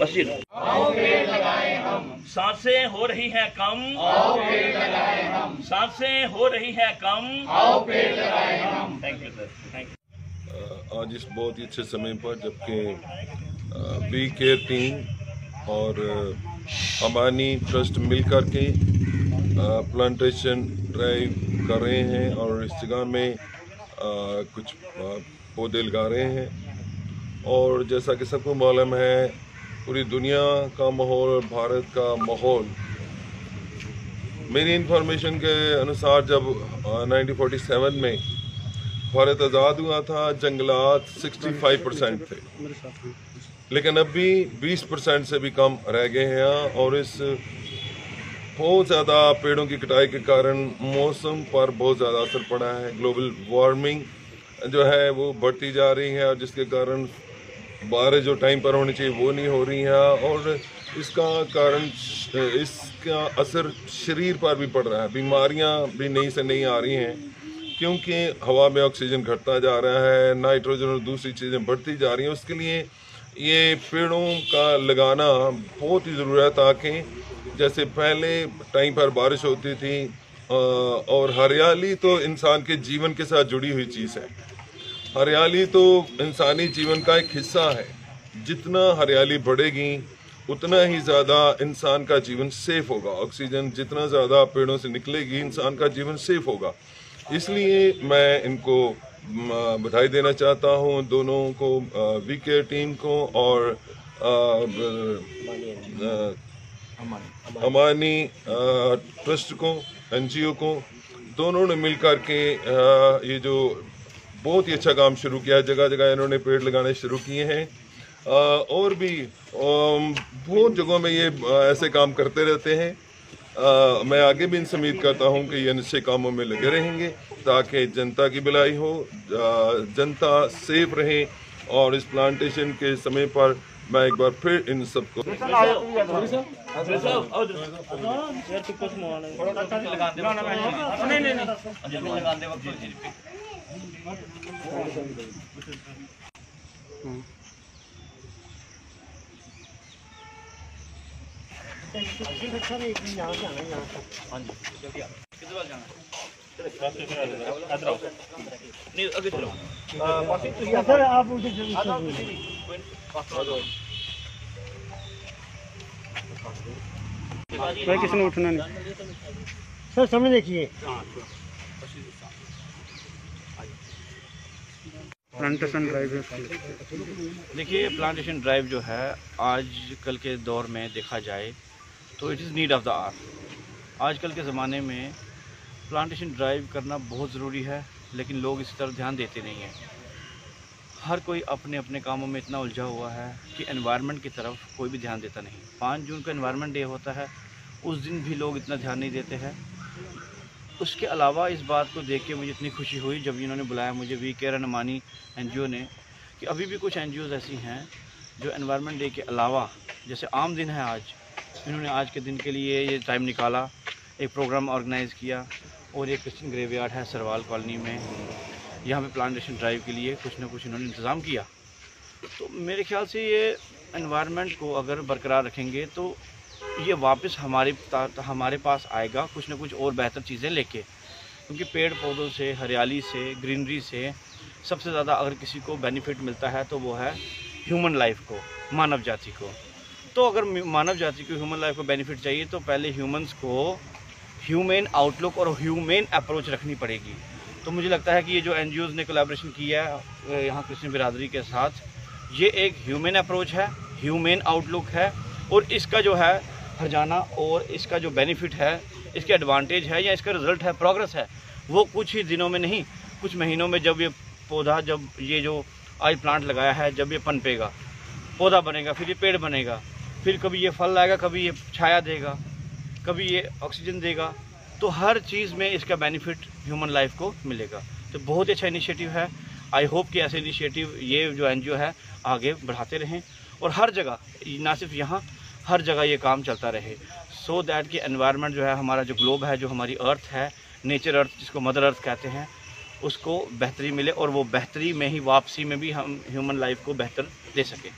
बशीर। साँसें हो रही है कम। साँसें हो रही हैं कम। Thank you sir thank you आज इस बहुत ही अच्छे समय पर जबकि बी केयर टीम और अमानी ट्रस्ट मिलकर के प्लांटेशन ड्राइव कर रहे हैं और इस जगह में अ, कुछ पौधे लगा रहे हैं। और जैसा कि सबको मालूम है पूरी दुनिया का माहौल भारत का माहौल मेरी इंफॉर्मेशन के अनुसार जब अ, 1947 में भारत आज़ाद हुआ था जंगलात 65 परसेंट थे। लेकिन अब भी 20 परसेंट से भी कम रह गए हैं और इस बहुत ज़्यादा पेड़ों की कटाई के कारण मौसम पर बहुत ज़्यादा असर पड़ा है। ग्लोबल वार्मिंग जो है वो बढ़ती जा रही है और जिसके कारण बारिश जो टाइम पर होनी चाहिए वो नहीं हो रही है और इसका कारण इसका असर शरीर पर भी पड़ रहा है। बीमारियाँ भी नई से नई आ रही हैं क्योंकि हवा में ऑक्सीजन घटता जा रहा है नाइट्रोजन और दूसरी चीज़ें बढ़ती जा रही हैं। उसके लिए ये पेड़ों का लगाना बहुत ही ज़रूरी है ताकि जैसे पहले टाइम पर बारिश होती थी और हरियाली तो इंसान के जीवन के साथ जुड़ी हुई चीज़ है। हरियाली तो इंसानी जीवन का एक हिस्सा है। जितना हरियाली बढ़ेगी उतना ही ज़्यादा इंसान का जीवन सेफ़ होगा। ऑक्सीजन जितना ज़्यादा पेड़ों से निकलेगी इंसान का जीवन सेफ़ होगा। इसलिए मैं इनको बधाई देना चाहता हूँ दोनों को वी केयर टीम को और अ, ब- अ, अमानी। ट्रस्ट को एनजीओ को दोनों ने मिलकर के ये जो बहुत ही अच्छा काम शुरू किया है जगह जगह इन्होंने पेड़ लगाने शुरू किए हैं। और भी बहुत जगहों में ये ऐसे काम करते रहते हैं। अ, मैं आगे भी इनसे उम्मीद करता हूँ कि ये अच्छे कामों में लगे रहेंगे ताकि जनता की भलाई हो जनता सेफ़ रहे और इस प्लांटेशन के समय पर मैं एक बार फिर इन सबको वक्त जी जी नहीं आगे चलो सर आप उधर चलिए। भाई किसी ने उठना नहीं। सर सामने देखिए। प्लांटेशन ड्राइव देखिए प्लांटेशन ड्राइव जो है आज कल के दौर में देखा जाए तो it is need of the hour आजकल के ज़माने में प्लांटेशन ड्राइव करना बहुत ज़रूरी है लेकिन लोग इस तरफ़ ध्यान देते नहीं हैं। हर कोई अपने अपने कामों में इतना उलझा हुआ है कि एनवायरनमेंट की तरफ़ कोई भी ध्यान देता नहीं। पाँच जून को एनवायरनमेंट डे होता है, उस दिन भी लोग इतना ध्यान नहीं देते हैं। उसके अलावा इस बात को देख के मुझे इतनी खुशी हुई जब इन्होंने बुलाया मुझे, वी केयर एंड अमानी एन ने, कि अभी भी कुछ एन ऐसी हैं जो एनवायरनमेंट डे के अलावा, जैसे आम दिन है आज, इन्होंने आज के दिन के लिए ये टाइम निकाला, एक प्रोग्राम ऑर्गेनाइज़ किया, और ये क्रिश्चन ग्रेवयार्ड है सरवाल कॉलोनी में। यहाँ पे प्लांटेशन ड्राइव के लिए कुछ ना कुछ इन्होंने इंतज़ाम किया। तो मेरे ख्याल से ये एनवायरनमेंट को अगर बरकरार रखेंगे तो ये वापस हमारे हमारे पास आएगा कुछ ना कुछ और बेहतर चीज़ें लेके। क्योंकि पेड़ पौधों से, हरियाली से ग्रीनरी से सबसे ज़्यादा अगर किसी को बेनिफिट मिलता है तो वो है ह्यूमन लाइफ को, मानव जाति को। तो अगर मानव जाति को ह्यूमन लाइफ को बेनिफिट चाहिए तो पहले ह्यूमंस को ह्यूमेन आउटलुक और ह्यूमेन अप्रोच रखनी पड़ेगी। तो मुझे लगता है कि ये जो एन ने कोलेब्रेशन किया है यहाँ कृष्ण बिरादरी के साथ, ये एक ह्यूमन अप्रोच है ह्यूमेन आउटलुक है, और इसका जो है, हरजाना और इसका जो बेनिफिट है, इसके एडवांटेज है या इसका रिज़ल्ट है प्रोग्रेस है, वो कुछ ही दिनों में नहीं, कुछ महीनों में जब ये पौधा, जब ये जो आज प्लांट लगाया है, जब ये पनपेगा, पौधा बनेगा, फिर ये पेड़ बनेगा, फिर कभी ये फल लाएगा, कभी ये छाया देगा, कभी ये ऑक्सीजन देगा तो हर चीज़ में इसका बेनिफिट ह्यूमन लाइफ को मिलेगा। तो बहुत ही अच्छा इनिशिएटिव है। आई होप कि ऐसे इनिशिएटिव ये जो एन है, आगे बढ़ाते रहें। और हर जगह, ना सिर्फ़ यहाँ, हर जगह ये काम चलता रहे। सो so दैट कि एनवायरनमेंट जो है, हमारा जो ग्लोब है, जो हमारी अर्थ है नेचर अर्थ जिसको मदर अर्थ कहते हैं, उसको बेहतरी मिले और वो बेहतरी में ही वापसी में भी हम ह्यूमन लाइफ को बेहतर दे सकें।